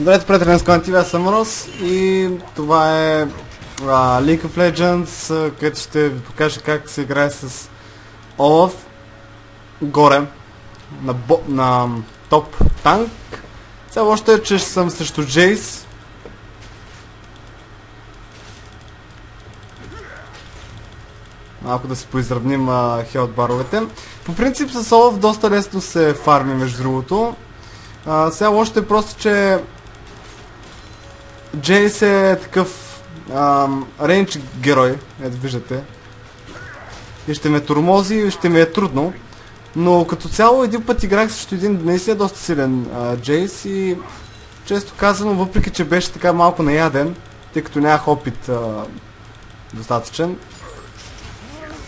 Здравейте, приятели на Скон TV, съм Рос и това е а, League of Legends, а, където ще ви покажа как се играе с Олаф горе на, бо, на топ танк. Сега още е, че съм срещу Джейс. Малко да си поизравним хелт баровете. По принцип с Олаф доста лесно се фарми между другото. А, сега още е просто, че Джейс е такъв рейндж герой, ето виждате. И ще ме тормози и ще ми е трудно. Но като цяло един път играх срещу един наистина доста силен а, Джейс и често казано, въпреки че беше така малко наяден, тъй като нямах опит а, достатъчен,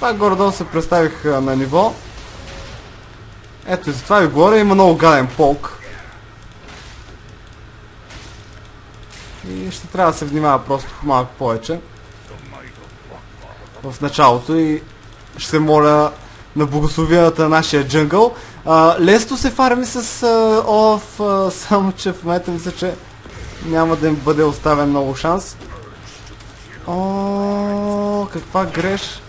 пак горе-долу се представих а, на ниво. Ето и затова ви говоря, има много гаден полк. И ще трябва да се внимава просто малко повече. В началото и ще се моля на благословията на нашия джънгъл. А, лесно се фарми с Олаф, само че в момента мисля, че няма да им бъде оставен много шанс. О, каква греш.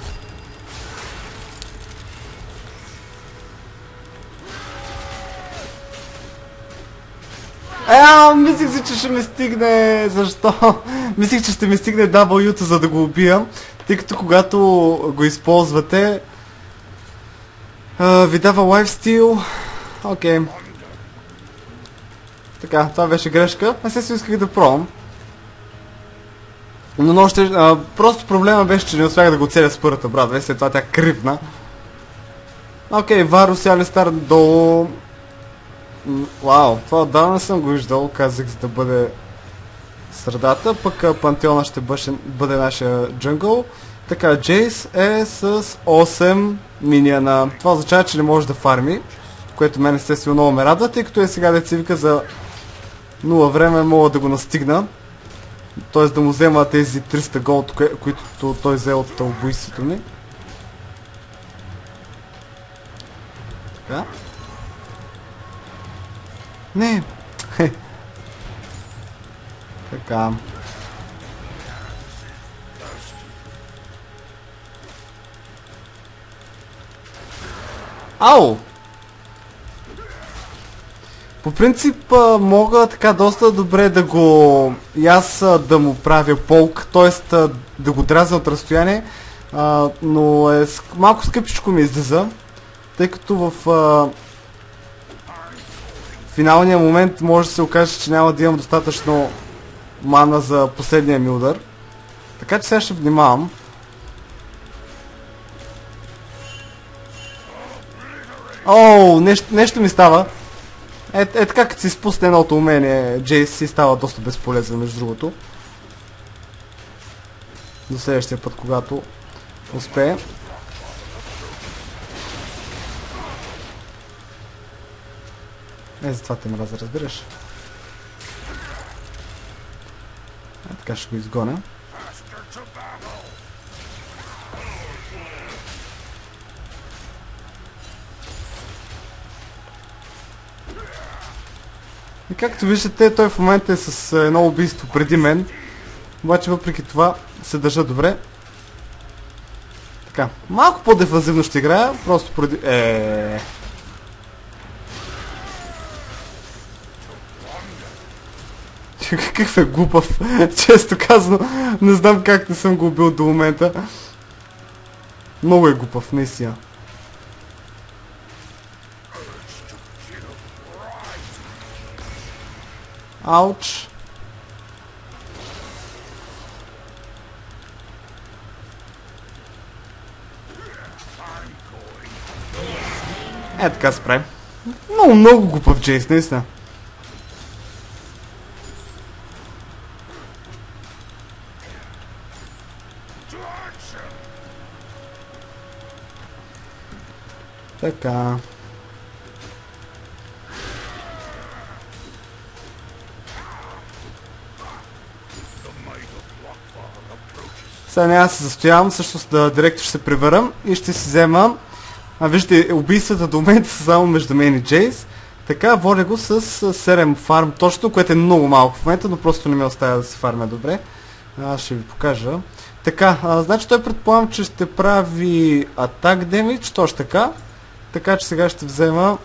А, мислих си, че ще ми стигне... Защо? мислих, че ще ми стигне W-то, за да го убия. Тъй като когато го използвате, а, ви дава lifesteal. Окей. Okay. Така, това беше грешка. Аз се исках да пробвам. Но още... А, просто проблема беше, че не успях да го целя с първата брат. След това тя кривна. Окей, okay, Варо сега ли стар долу. Вау, това отдавна съм го виждал, казах за да бъде средата, пък Пантеона ще бъде, бъде нашия джунгъл. Така, Джейс е с 8 миниана. Това означава, че не може да фарми, което мен естествено много ме радва, тъй като е сега децивика за 0 време мога да го настигна. Т.е. да му взема тези 300 голд, които той взе от убийството ми. Така. Не. така. Ау! По принцип мога така доста добре да го... И аз да му правя полк, т.е. да го дразя от разстояние, но е малко скъпичко ми излиза, тъй като в финалния момент може да се окаже, че няма да имам достатъчно мана за последния ми удар. Така че сега ще внимавам. Оу, нещо, нещо ми става. Е, е така като си спусне едното умение, Джейс си става доста безполезен между другото. До следващия път, когато успее. Е, затова те мраза, разбираш. Е, така ще го изгоня. И както виждате, той в момента е с едно убийство преди мен. Обаче въпреки това се държа добре. Така, малко по-дефазивно ще играя, просто преди... Е, Какъв е глупав. Често казано, не знам как не съм го убил до момента. Много е глупав, наистина. Ауч. Е, така прави. Много, много глупав Джейс, наистина. Така. Сега няма се застоявам, всъщност да директно ще се превърам и ще си взема. А вижте, убийствата до момента са само между мен и Джейс. Така, водя го с 7 фарм точно, което е много малко в момента, но просто не ме оставя да се фармя добре. Аз ще ви покажа. Така, а, значи той предполагам, че ще прави атак демидж, точно така. Така че сега ще взема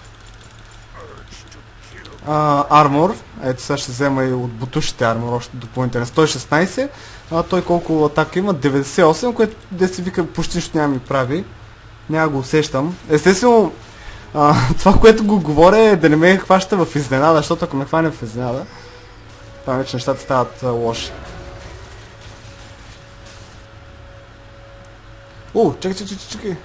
а, армор. Ето сега ще взема и от бутушите армор, още допълнително 116. А той колко атака има? 98, което да се вика почти нищо няма ми прави. Няма го усещам. Естествено, а, това, което го говоря е да не ме хваща в изненада, защото ако ме хване в изненада, там вече нещата стават а, лоши. О, чакай, чакай, чакай,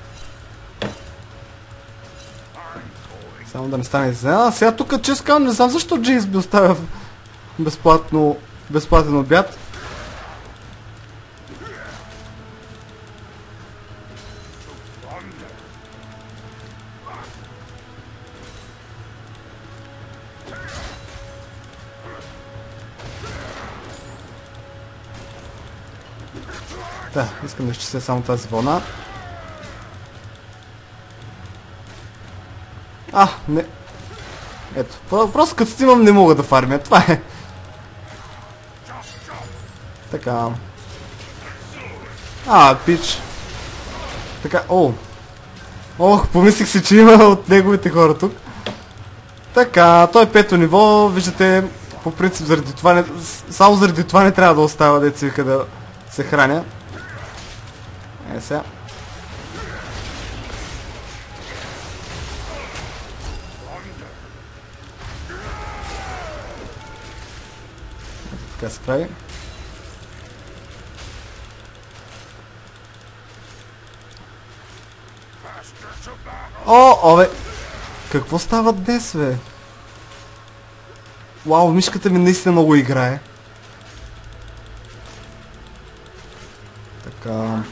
Само да не стане изненада. Сега тук, честно казвам, не знам защо Джейс би оставя безплатно, безплатен обяд. Да, искам да изчисля само тази вълна. А, не. Ето, просто като снимам не мога да фармя, това е. Така. А, пич. Така, о. Ох, помислих си, че има от неговите хора тук. Така, той е пето ниво, виждате, по принцип заради това не, само заради това не трябва да остава деца да се храня. Е сега. Така се прави. О, ове! Какво става днес, бе? Вау, мишката ми наистина много играе. Така...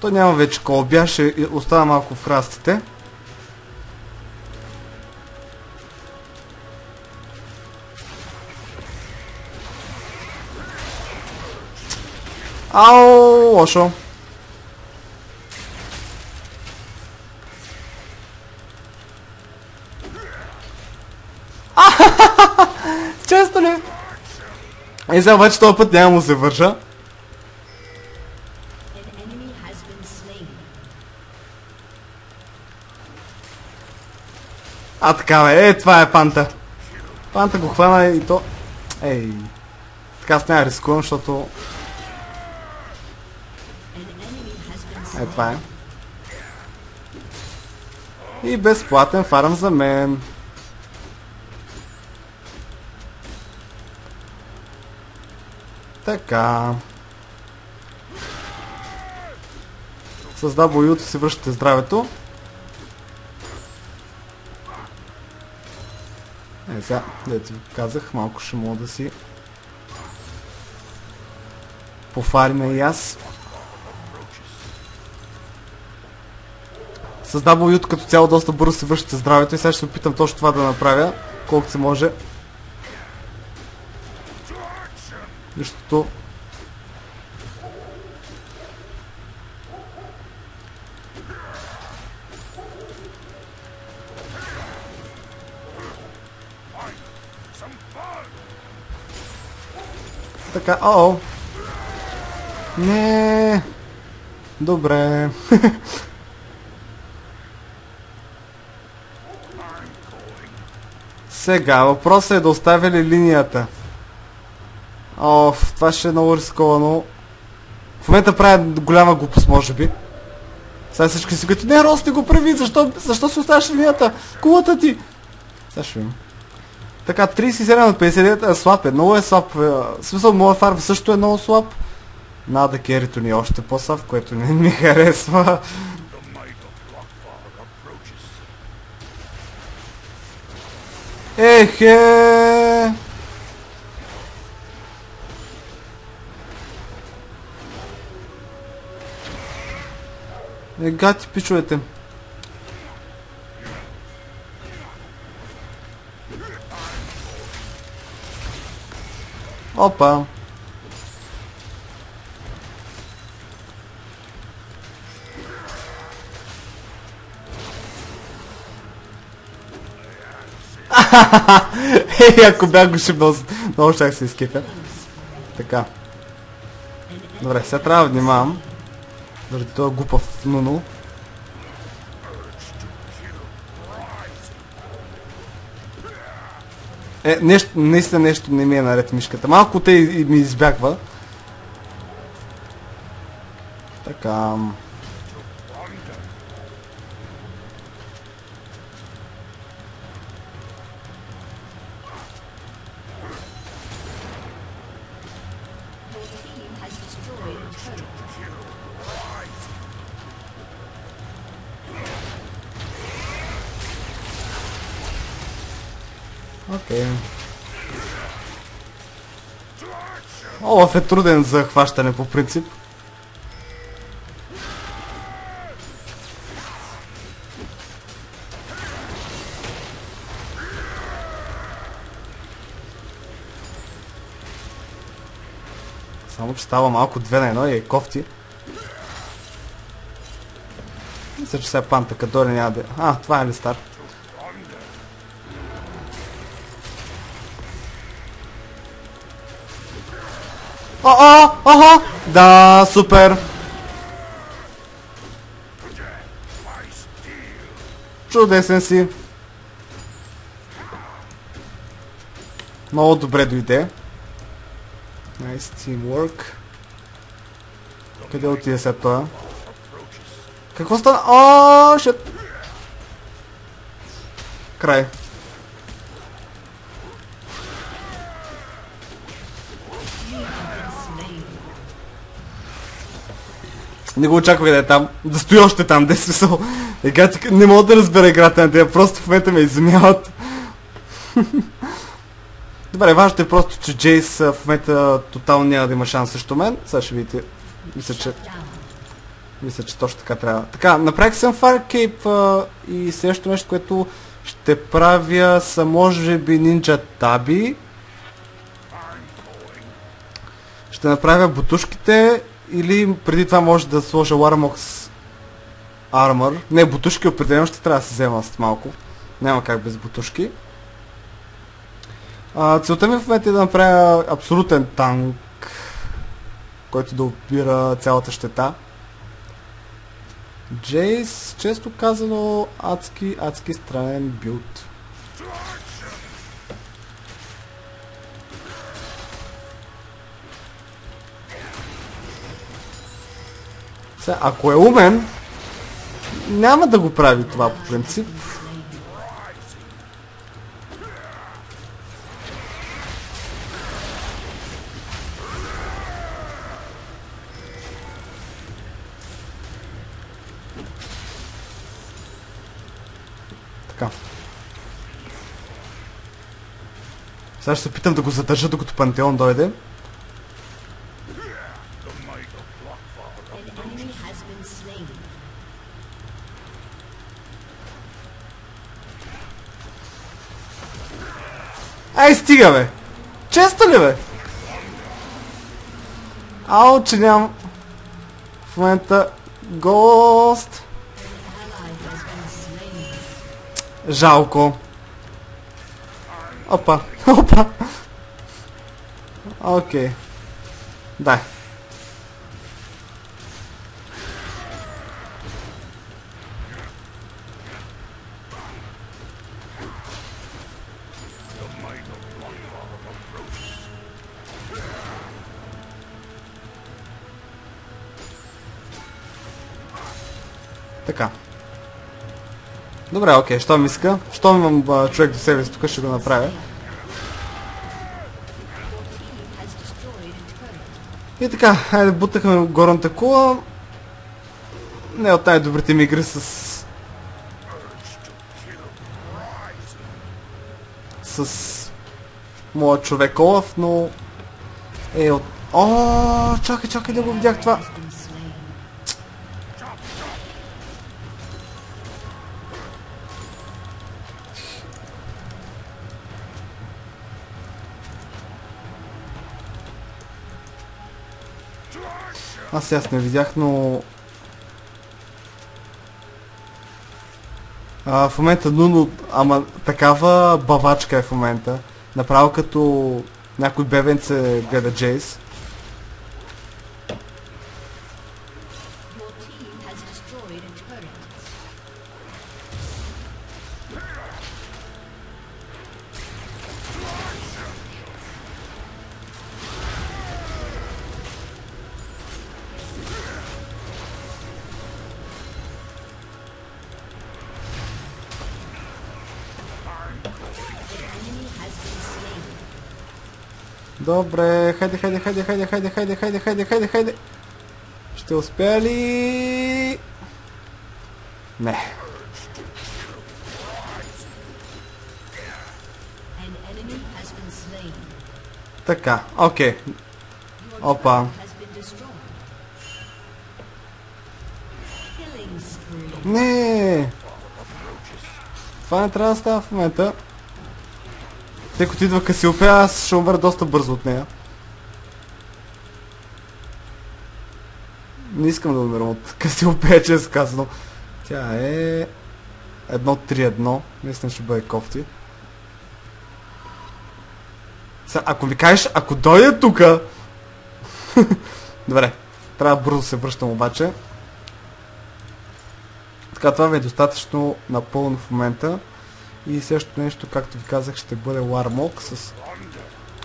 То няма вече колбя, ще остава малко в храстите. Лошо. Често ли? Е, сега обаче този път няма му се slain. А така бе, е, това е панта. Панта го хвана и то... Ей... Така с нея рискувам, защото... Е, това е. И безплатен фарм за мен. Така. С W си връщате здравето. Е, сега, дето ви казах, малко ще мога да си пофариме и аз. С W като цяло доста бързо се връщате здравето и сега ще се опитам точно това да направя, колкото се може. Нищото. Така, о, Не. Добре. Сега, въпросът е да оставя ли линията. Оф, това ще е много рисковано. В момента правя голяма глупост, може би. Сега всички си като, не, Рос, не го прави, защо, защо си оставяш линията? Кулата ти! Сега ще видим. Така, 37 на 59 е слаб е, много е слаб. е, В смисъл, моят фарм също е много слаб. Нада керито ни е още по-слаб, което не ми харесва. Ехе! Е, гати пичовете. Опа! Ей, ако бях го шибнал, много щях се изкипя. Така. Добре, сега трябва да внимавам. Заради този глупав нуно. Е, нещо, наистина нещо не ми е наред мишката. Малко те и, и ми избягва. Така. Окей. Олаф е труден за хващане по принцип. Само че става малко две на едно и е кофти. Мисля, че сега панта Кадори няма да... А, това е ли стар? Ого! Да, супер! Чудесен си! Много добре дойде. Nice teamwork. Къде отиде след това? Какво стана? О, шет! Край. Не го очаквах да е там. Да стои още там, де смисъл. Ти- не мога да разбера играта на тия, просто в момента ме изумяват. Добре, важното е просто, че Джейс в момента тотално няма да има шанс срещу мен. Сега ще видите. Мисля, че... Мисля, че точно така трябва. Така, направих съм Firecape а, и следващото нещо, което ще правя са може би Ninja Tabi. Ще направя бутушките или преди това може да сложа Warmox Armor. Не, бутушки определено ще трябва да се взема с малко. Няма как без бутушки. А, целта ми в момента е да направя абсолютен танк, който да опира цялата щета. Джейс, често казано, адски, адски странен билд. Сега, ако е умен, няма да го прави това по принцип. Сега ще се опитам да го задържа докато Пантеон дойде. Ай, стига, бе! Често ли, бе? Ау, че нямам... В момента... Гост! Жалко. Опа, опа. Окей. Дай. Така. Добре, окей, щом иска. Щом имам а, човек до себе си, тук ще го направя. И така, хайде бутахме горната кула. Не от най-добрите ми игри с... С... Моя човек Олаф, но... Е от... О, чакай, чакай да го видях това. Аз аз не видях, но... А, в момента Нуно, ама такава бавачка е в момента. Направо като някой бебенце гледа Джейс. Добре, хайде, хайде, хайде, хайде, хайде, хайде, хайде, хайде, хайде, хайде. Ще успея ли? Не. Така, окей. Your Опа. Не! Това не трябва да става в момента. Тъй като идва Касиопея, аз ще умра доста бързо от нея. Не искам да умирам от Касиопея, често казано. Тя е... 1-3-1. Наистина ще бъде кофти. Сега, ако ми кажеш, ако дойде тука... Добре, трябва бързо се връщам обаче. Така, това ви е достатъчно напълно в момента. И следващото нещо, както ви казах, ще бъде Warmok с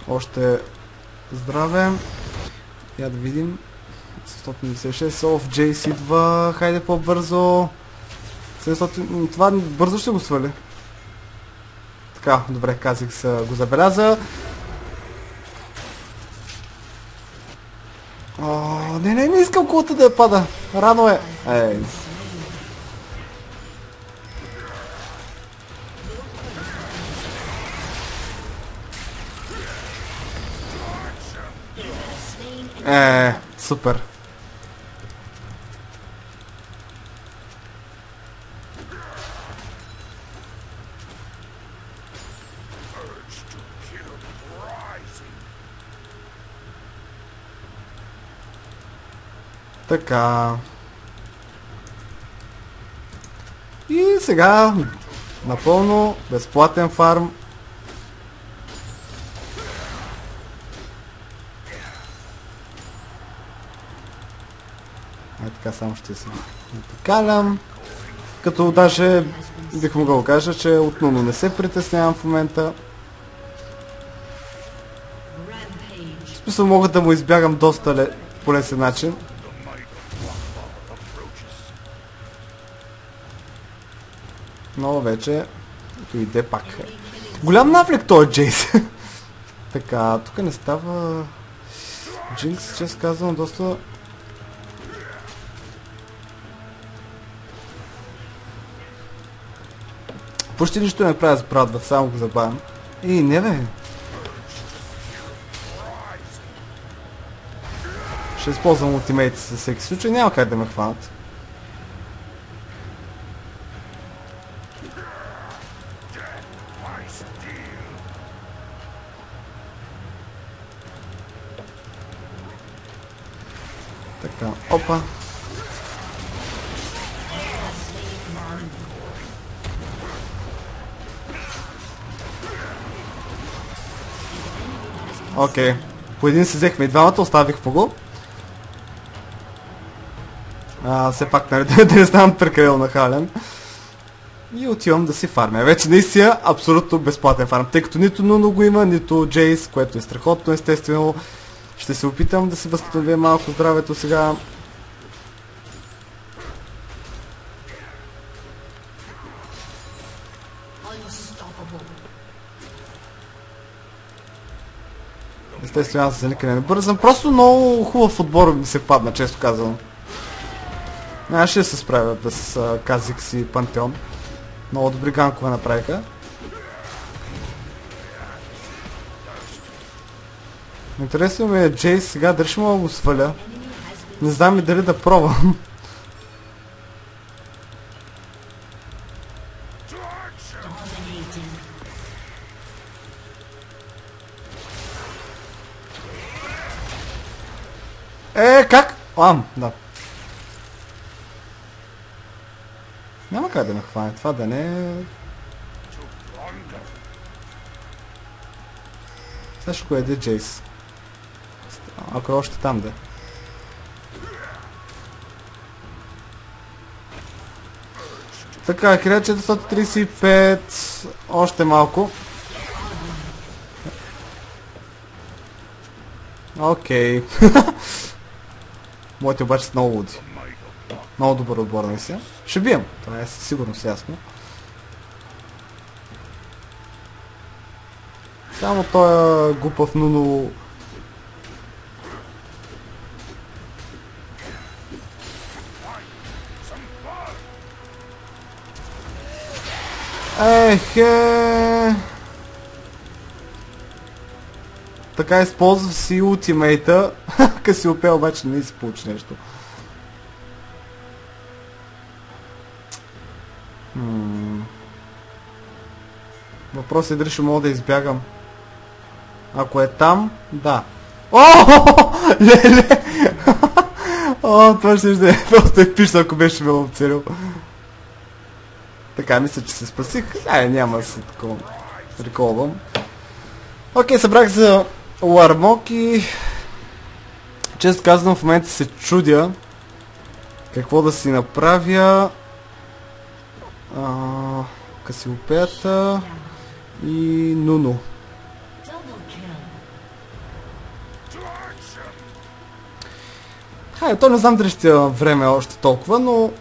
още здраве. Я да видим. 196 Оф Джейс идва. Хайде по-бързо. 700... м, Това бързо ще го свали. Така, добре, казах се го забеляза. О, не, не, не искам кулата да я пада. Рано е. Ей, É, super. Tá cá. I сега напълно безплатен фарм така само ще се калям. Като даже бих могъл да кажа, че от Нуно не се притеснявам в момента. В смисъл мога да му избягам доста ле... по лесен начин. Но вече дойде пак. Голям навлек той е Джейс. така, тук не става... Джинкс, често казвам, доста... Почти нищо не правя с Брадва, само го забавям. И не бе. Ще използвам ултимейти за всеки случай, няма как да ме хванат. Окей. По един си взехме и двамата, оставих в угол. А, все пак, нали, да не ставам прекалено нахален. И отивам да си фармя. Вече наистина абсолютно безплатен фарм, тъй като нито Нуно го има, нито Джейс, което е страхотно естествено. Ще се опитам да си възстановя малко здравето сега. Естествено аз за никъде не бързам. Просто много хубав отбор ми се падна, често казвам. Аз ще се справя без а, Казикс и Пантеон. Много добри ганкове направиха. Интересно ми е Джейс сега дали ще мога да го сваля. Не знам и дали да пробвам. Е, как? Ам, да. Няма някъде да ме хване. Това да не е... Ще го еде Джейс. Ако е още там да е. Така, 1435, още малко. Окей. Моите обаче са много луди. Много добър отбор наистина. Ще бием. Това е със сигурност ясно. Само той е глупав Нуно... Ехе... Така използва си ултимейта. Касиопея обаче не си получи нещо. М. Въпросът е дали ще мога да избягам. Ако е там, да. О, леле! О, това ще ще е просто епично, ако беше ме обцелил. Така, мисля, че се спасих. Ай, няма да се такова. Реколвам. Окей, събрах за Лармок и... Често казвам, в момента се чудя какво да си направя. А, Касиопеята и Нуно. Double kill. to action. Хай, то не знам дали ще има време още толкова, но...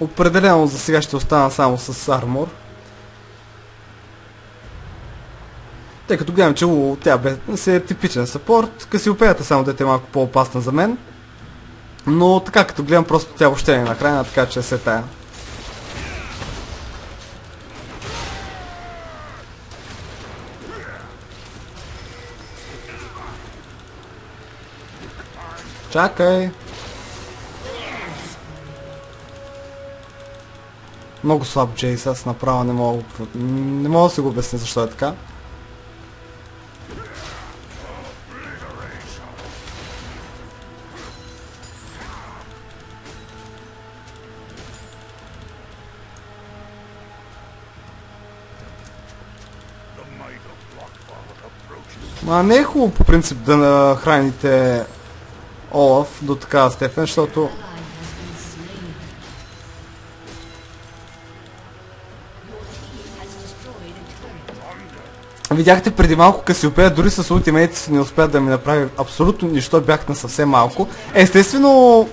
Определено за сега ще остана само с армор. Тъй като гледам, че у, тя бе, си е типичен сапорт. Касиопеята само дете е малко по-опасна за мен. Но така като гледам, просто тя въобще не е накрая, така че се тая. Чакай! Много слаб Джейс, аз направо не мога, не мога да си го обясня защо е така. Ма не е хубаво по принцип да нахраните Олаф до такава степен, защото видяхте преди малко Касиопея дори с ултимейт си не успя да ми направи абсолютно нищо, бях на съвсем малко. Естествено,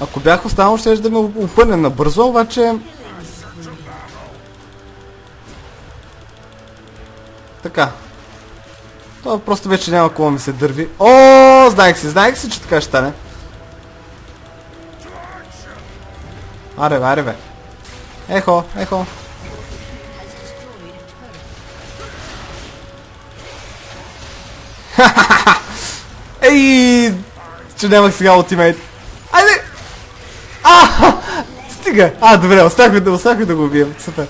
ако бях останал, ще да ме опъне набързо, обаче... Така. Това просто вече няма кого ми се дърви. О, знаех си, знаех си, че така ще стане. Аре бе, аре бе. Ехо, ехо. Ей, че нямах сега ултимейт. Айде! А! Стига! А, добре, успяхме да, успяхме да го убием. Супер.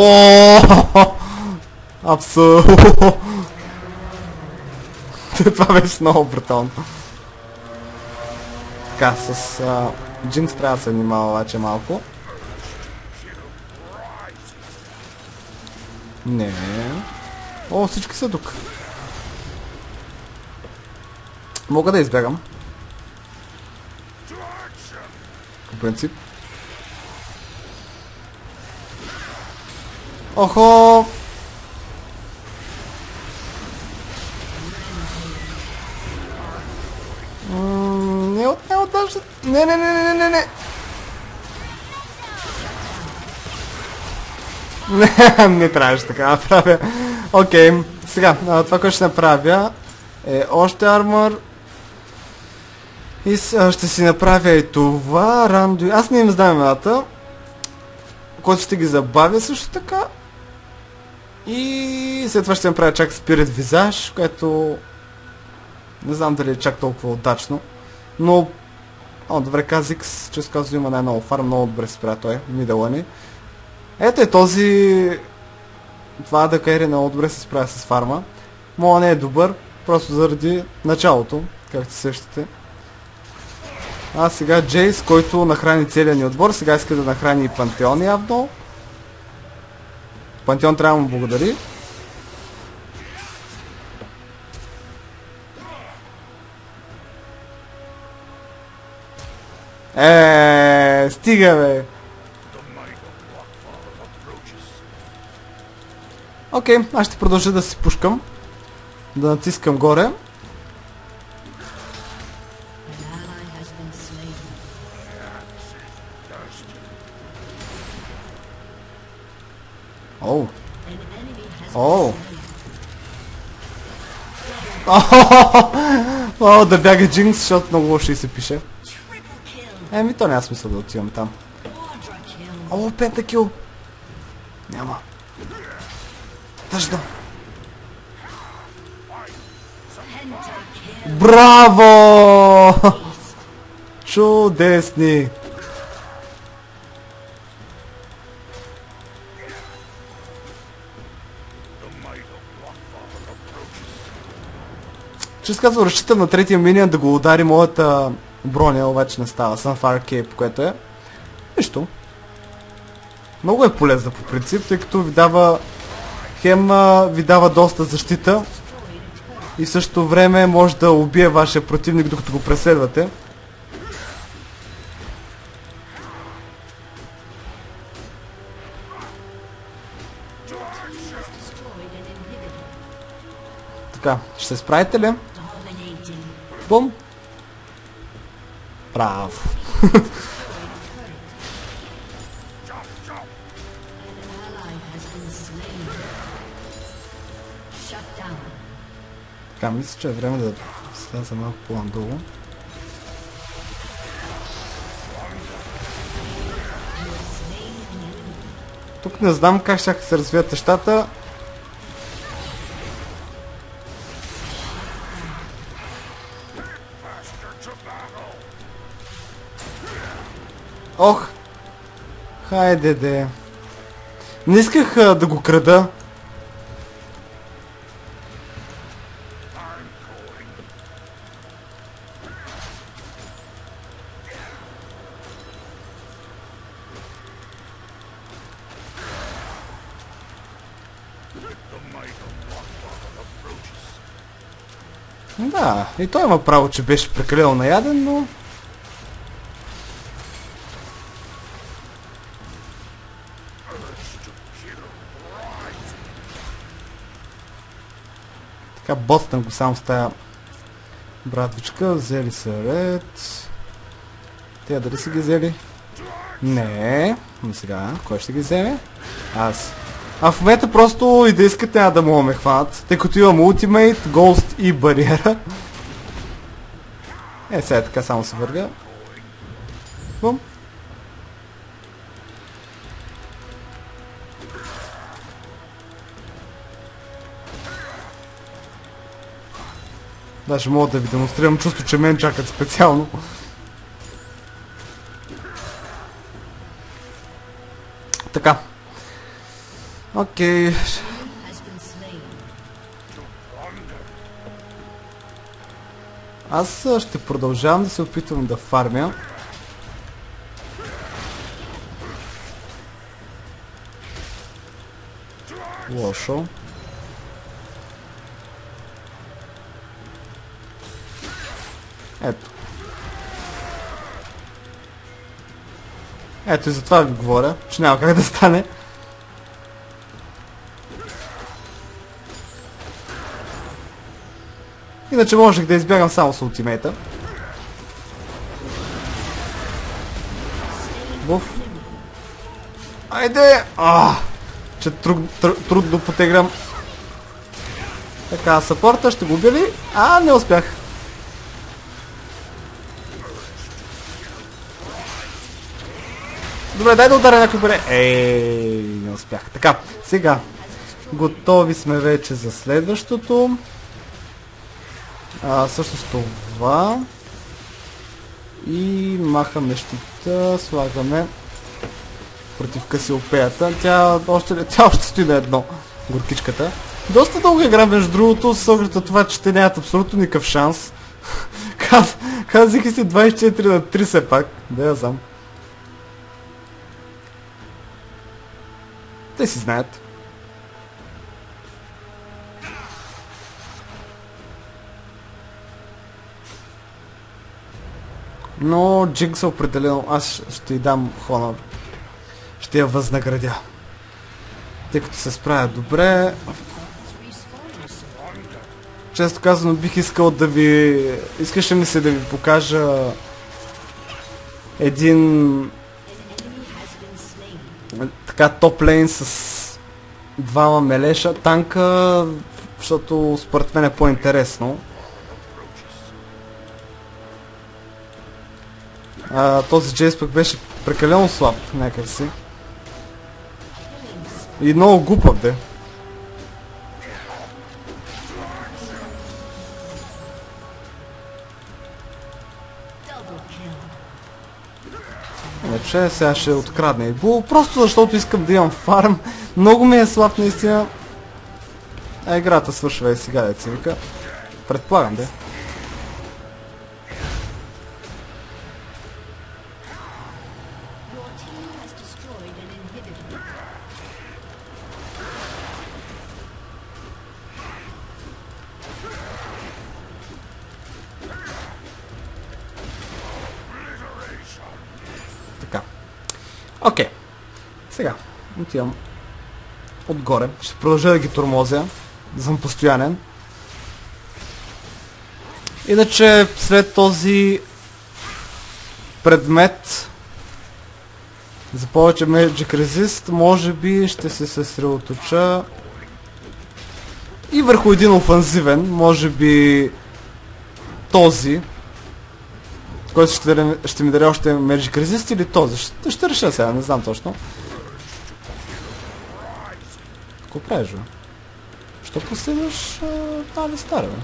О! Абсолютно. Това беше много брутално. Така, с а, Джинкс трябва да се внимава обаче малко. Не. О, всички са тук. Мога да избягам. По принцип. Охо! М, Не от, не от даже... Не, не, не, не, не, не. Трябваше така да направя. Окей, сега, а, това, което ще направя е още армор. И ще си направя и това. Рандо... Аз не им знам имената. Който ще ги забавя също така. И след това ще направя чак Спирит Визаж, което не знам дали е чак толкова удачно. Но... О, добре, Казикс, често казвам, има най-много фарм, много добре спря той, мидъла ни. Ето е този... Това да Кайри много добре се справя с фарма. Моя не е добър. Просто заради началото, както се сещате. А сега Джейс, който нахрани целия ни отбор, сега иска да нахрани и Пантеон явно. Пантеон трябва да му благодари. Е, стига бе. Окей, аз ще продължа да си пушкам. Да натискам горе. Оу. been slain. О, да бяга Джинкс, защото много лошо и се пише. Еми, то няма смисъл да отивам там. О, пентакил! Няма. Kill. Браво! Чудесни! Често казвам, разчитам на третия минион да го удари моята броня, обаче не става. Sunfire Cape, което е. Нищо. Много е полезна по принцип, тъй като ви дава хем ви дава доста защита и в същото време може да убие вашия противник докато го преследвате. Така, ще се справите ли? Shut down. Така, мисля, че е време да сляза малко по-надолу. Тук не знам как ще се развият нещата. Ох! Хайде де. Не исках а, да го крада. Да, и той има право, че беше прекалено наяден, но... Ботнах го само с братвичка. Взели са ред. Те дали са ги взели? Не. Но сега, кой ще ги вземе? Аз. А в момента просто и да искат няма да мога ме хванат, тъй като имам ултимейт, голст и бариера. Е, сега така само се вървя. Бум. Даже мога да ви демонстрирам чувство, че мен чакат специално. Така. Окей. Аз ще продължавам да се опитвам да фармя. Лошо. Ето. Ето и за това ви говоря, че няма как да стане. Иначе можех да избягам само с ултимейта. Буф. Айде! А, че труд, тр, трудно потеграм. Така, съпорта ще го убия ли? А, не успях. Добре, дай да ударя някой бъде. Ей, не успях. Така, сега. Готови сме вече за следващото. А, също с това. И махаме щита, слагаме против Касиопеята. Тя още, тя още стои на едно, горкичката. Доста дълга игра, между другото, с оглед на това, че те нямат абсолютно никакъв шанс. Каз, казаха си 24 на 3 все пак. Да я знам. Те си знаят. Но Джинкс определено аз ще й дам хонор. Ще я възнаградя. Тъй като се справя добре. Често казано бих искал да ви... Искаше ми се да ви покажа един така топ лейн с двама мелеша танка, защото според мен е по-интересно. Този Джейс пък беше прекалено слаб някакси. И много глупав де. Иначе сега ще открадне и бул, просто защото искам да имам фарм. Много ми е слаб наистина. А играта свършва и сега деца вика. Предполагам, де. Отивам. Отгоре. Ще продължа да ги тормозя. Да съм постоянен. Иначе след този предмет за повече Magic Resist може би ще се съсредоточа и върху един офанзивен, може би този, който ще, ще ми даде още Magic Resist или този. Ще, ще реша сега, не знам точно. Какво правиш, бе? Що последваш тази стара, бе?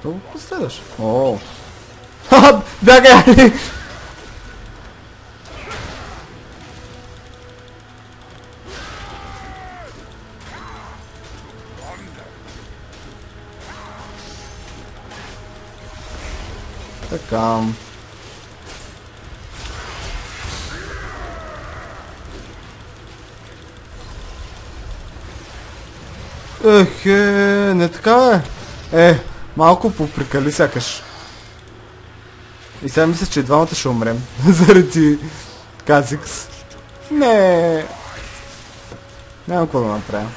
Що го последваш? О! Ха, бягай, така е. Е, малко поприкали сякаш. И сега мисля, че двамата ще умрем. Заради Казикс. Не. Няма какво да направя.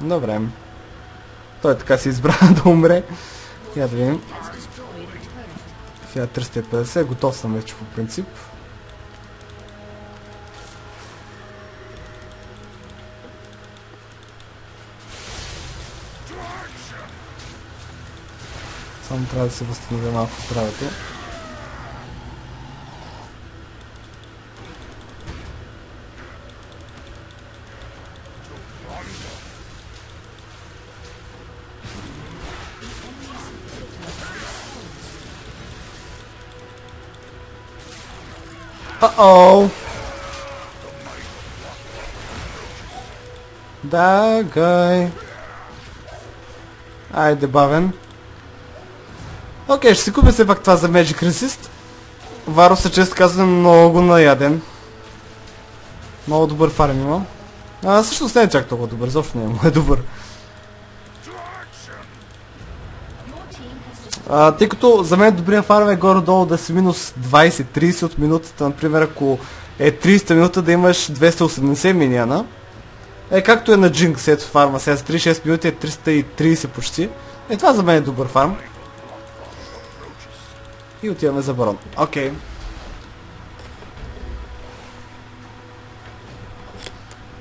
Добре. Той така се избра да умре. Я да видим. Has destroyed a turret. 1350, готов съм вече по принцип. Само трябва да се възстановя малко здравето. Uh-oh! Да, гай. Айде, бавен. Окей, ще си купя все пак това за Magic Resist. Варус е често казвам много наяден. Много добър фарм има. А, всъщност не е чак толкова добър, защо не е, му е добър. А, тъй като за мен добрия фарм е горе-долу да си минус 20-30 от минутата, например ако е 30 минута да имаш 280 миньяна. Е както е на Jinx, ето фарма сега за 36 минути е 330 почти. Е това за мен е добър фарм. И отиваме за барон. Окей.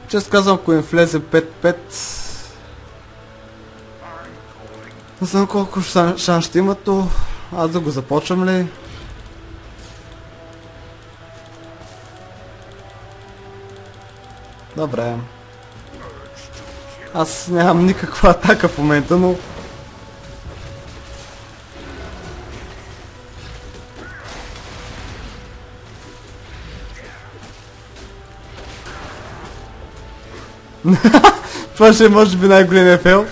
Често казвам, ако им влезе 5-5, не знам колко шан- шанс ще има, то аз да го започвам ли? Добре. Аз нямам никаква атака в момента, но... Това ще е може би най-големия фейл.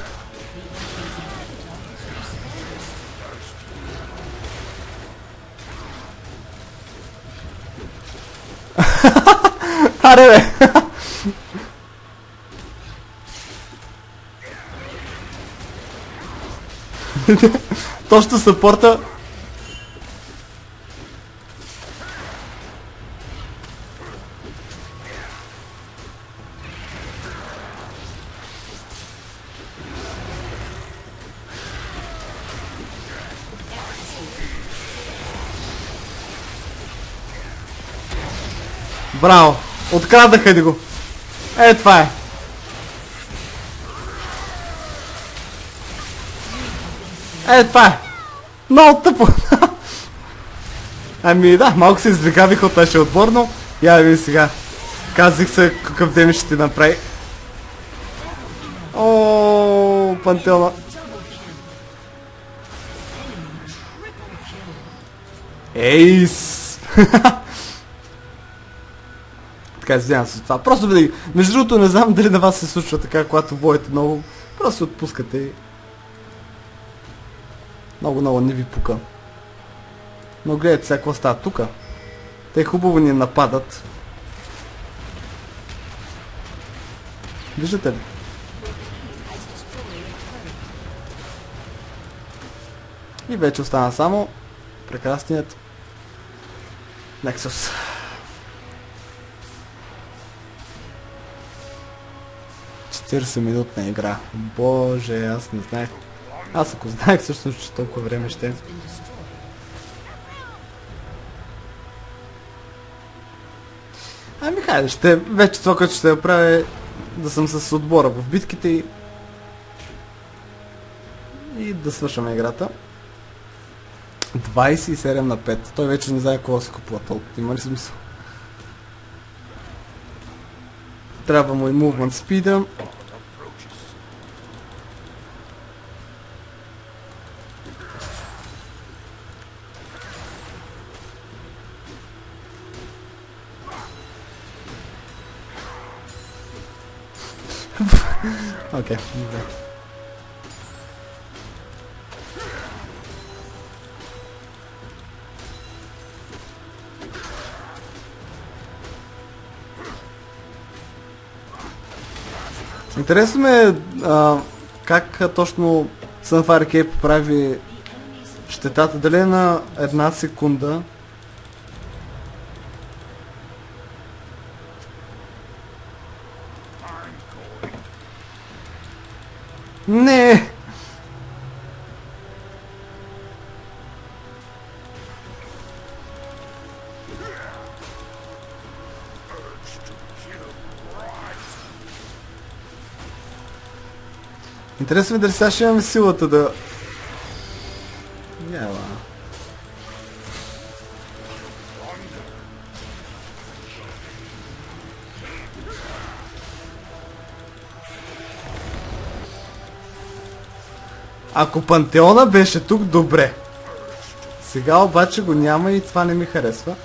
Аре бе! Точно съпорта. Браво! Откраднаха ни го! Е, това е! Е, това е! Много тъпо! ами да, малко се извикавих от нашия отбор, но я ви сега. Казах се какъв ден ще ти направи. О, пантеона. Ейс! така, извинявам се това. Просто винаги. Между другото, не знам дали на вас се случва така, когато водите много. Просто отпускате и... Много, много не ви пука. Но гледайте сега какво става тук. Те хубаво ни нападат. Виждате ли? И вече остана само прекрасният Nexus. Четиридесет минутна игра. Боже, аз не знаех. Аз ако знаех всъщност, че толкова време ще... Ами хайде, ще, вече това, което ще направя е да съм с отбора в битките и... И да свършаме играта. 27 на 5. Той вече не знае какво се купува толкова. Има ли смисъл? Трябва му и movement speed Окей. Интересно ме а, как точно Sunfire Cape прави щетата. Дали е на една секунда Интересно ми дали сега ще имаме силата да... Няма. Ако пантеона беше тук, добре. Сега обаче го няма и това не ми харесва.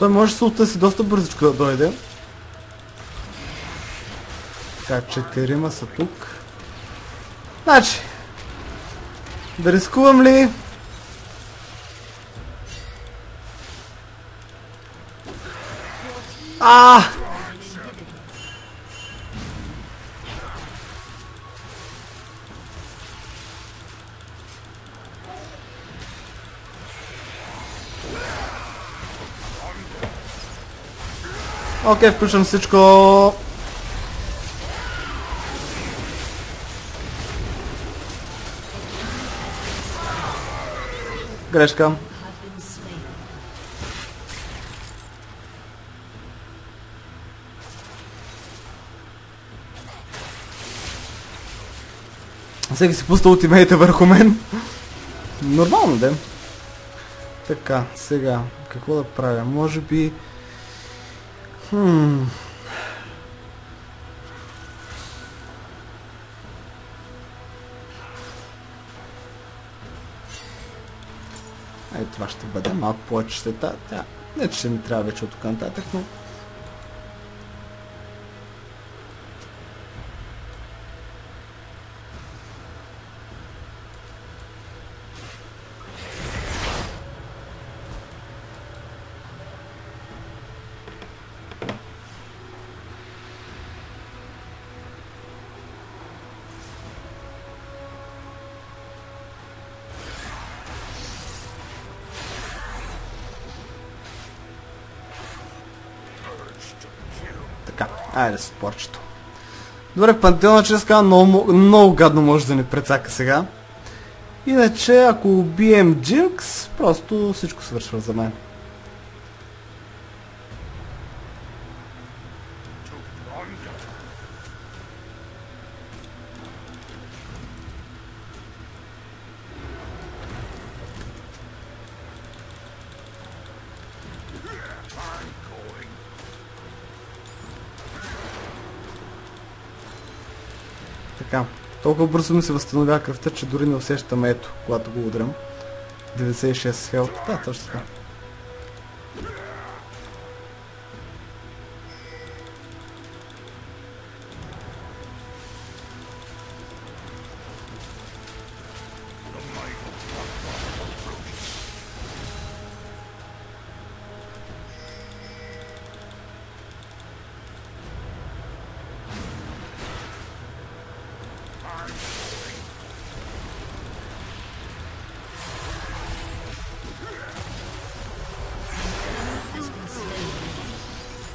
Той може султа си доста бързичко да дойде. Така, четирима са тук. Значи, да рискувам ли? А! Окей, включвам всичко. Грешка. Всеки си пуста ултимейта върху мен. Нормално, да. Така, сега, какво да правя? Може би... Hmm. Е, това ще бъде малко повече щета. Не че ще ми трябва вече от тук нататък, но айде с порчето. Добре, пантеона, че каза, много, много гадно може да ни прецака сега. Иначе, ако убием Джинкс, просто всичко свършва за мен. To Ronda. I'm going. Така, толкова бързо ми се възстановява кръвта, че дори не усещам ето, когато го удрям. 96 хелт. Да, точно така.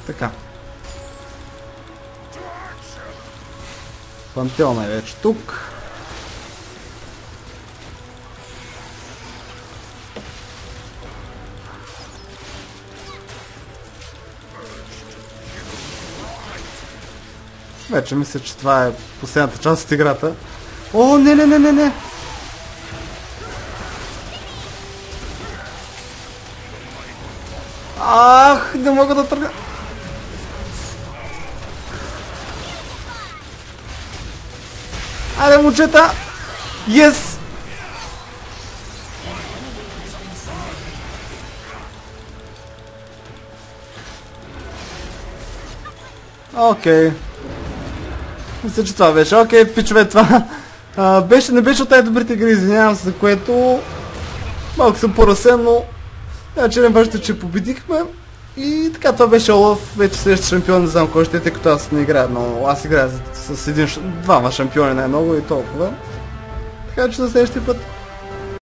Така, пантеона е вече тук. Вече мисля, че това е последната част от играта. О, не, не, не, не, не! Ах, не мога да тръгна. Аре, момчета! Yes! Окей. Мисля, че това беше. Окей, пичове, това беше, не беше от най-добрите игри, извинявам се, за което малко съм поразсен, но значи не важно, че победихме. И така, това беше Олаф, вече следващия шампион, не знам кой ще е, тъй като аз не играя, но аз играя с, с един, двама шампиони най-много и толкова. Така че за следващия път